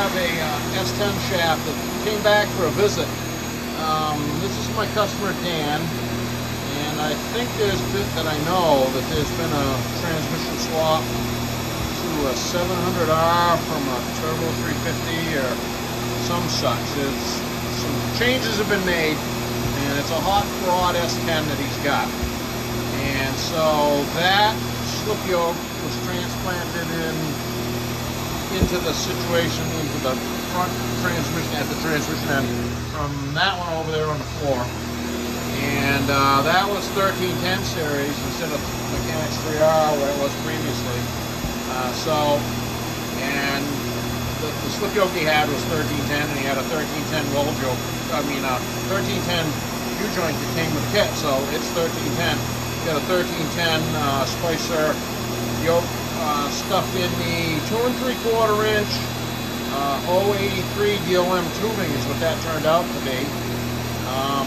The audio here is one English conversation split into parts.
have a uh, S10 shaft that came back for a visit. Um, this is my customer Dan, and I think there's been that I know that there's been a transmission swap to a 700R from a Turbo 350 or some such. It's, some changes have been made, and it's a hot rod S10 that he's got. And so that slip yoke was transplanted in into the situation, into the front transmission, at the transmission end, from that one over there on the floor. And uh, that was 1310 series instead of Mechanics 3R where it was previously. Uh, so, and the, the slip yoke he had was 1310 and he had a 1310 roll yoke, I mean a 1310 U-joint that came with the kit, so it's 1310. Got a 1310 uh, Spicer yoke uh, stuffed in the two and three quarter inch uh, 083 DOM tubing is what that turned out to be. Um,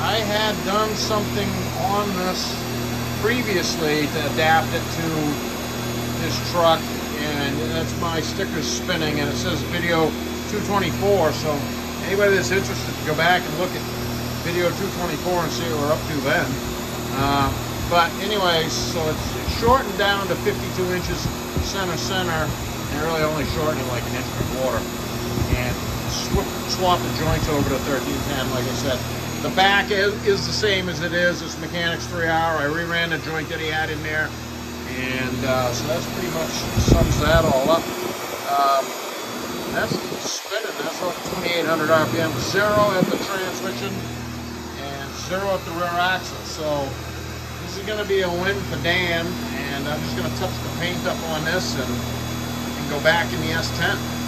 I had done something on this previously to adapt it to this truck and that's my stickers spinning and it says video 224 so anybody that's interested to go back and look at video 224 and see what we're up to then. Uh, but anyway, so it's shortened down to 52 inches center center, and really only shortening like an inch a quarter. And swap, the joints over to 1310, like I said. The back is, is the same as it is. It's Mechanics 3R. I reran the joint that he had in there. And uh, so that's pretty much sums that all up. Um, that's spinning. That's about 2,800 RPM. Zero at the transmission and zero at the rear axle. So this is going to be a win for Dan, and I'm just going to touch the paint up on this and, and go back in the S10.